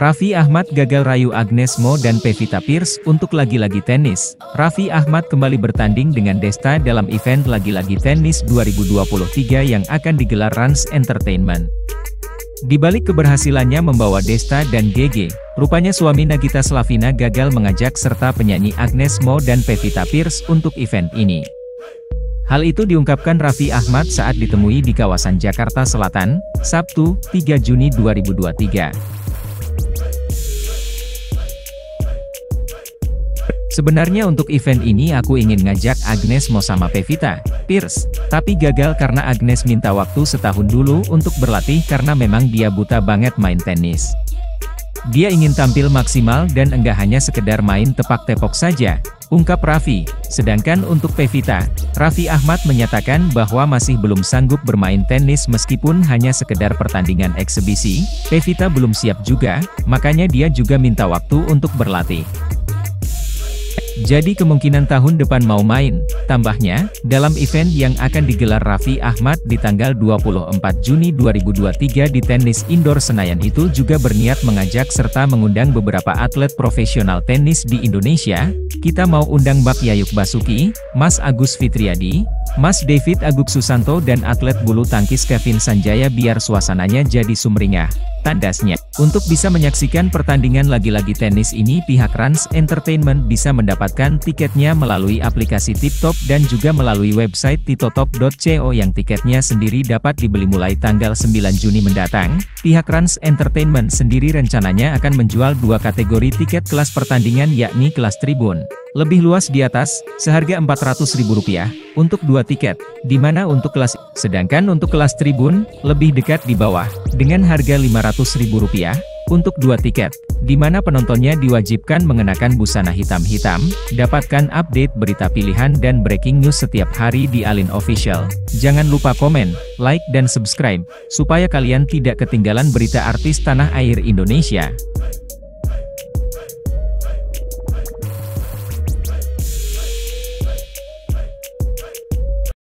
Raffi Ahmad gagal rayu Agnes Mo dan Pevita Pierce untuk lagi-lagi tenis. Raffi Ahmad kembali bertanding dengan Desta dalam event lagi-lagi tenis 2023 yang akan digelar Rans Entertainment. Di balik keberhasilannya membawa Desta dan GG, rupanya suami Nagita Slavina gagal mengajak serta penyanyi Agnes Mo dan Pevita Pierce untuk event ini. Hal itu diungkapkan Raffi Ahmad saat ditemui di kawasan Jakarta Selatan, Sabtu, 3 Juni 2023. Sebenarnya untuk event ini aku ingin ngajak Agnes Mo sama Pevita, Pierce, tapi gagal karena Agnes minta waktu setahun dulu untuk berlatih karena memang dia buta banget main tenis. Dia ingin tampil maksimal dan enggak hanya sekedar main tepak-tepok saja, ungkap Raffi. Sedangkan untuk Pevita, Raffi Ahmad menyatakan bahwa masih belum sanggup bermain tenis meskipun hanya sekedar pertandingan eksebisi, Pevita belum siap juga, makanya dia juga minta waktu untuk berlatih. Jadi kemungkinan tahun depan mau main. Tambahnya, dalam event yang akan digelar Raffi Ahmad di tanggal 24 Juni 2023 di tenis indoor Senayan itu juga berniat mengajak serta mengundang beberapa atlet profesional tenis di Indonesia. Kita mau undang Bak Yayuk Basuki, Mas Agus Fitriadi, Mas David Aguk Susanto dan atlet bulu tangkis Kevin Sanjaya biar suasananya jadi sumringah. Tandasnya, untuk bisa menyaksikan pertandingan lagi-lagi tenis ini pihak Rans Entertainment bisa mendapatkan tiketnya melalui aplikasi TipTop dan juga melalui website titotop.co yang tiketnya sendiri dapat dibeli mulai tanggal 9 Juni mendatang. Pihak Rans Entertainment sendiri rencananya akan menjual dua kategori tiket kelas pertandingan yakni kelas tribun. Lebih luas di atas, seharga Rp400.000, untuk dua tiket, di mana untuk kelas, sedangkan untuk kelas tribun, lebih dekat di bawah, dengan harga Rp500.000, untuk dua tiket, di mana penontonnya diwajibkan mengenakan busana hitam-hitam, dapatkan update berita pilihan dan breaking news setiap hari di Alin Official. Jangan lupa komen, like dan subscribe, supaya kalian tidak ketinggalan berita artis tanah air Indonesia.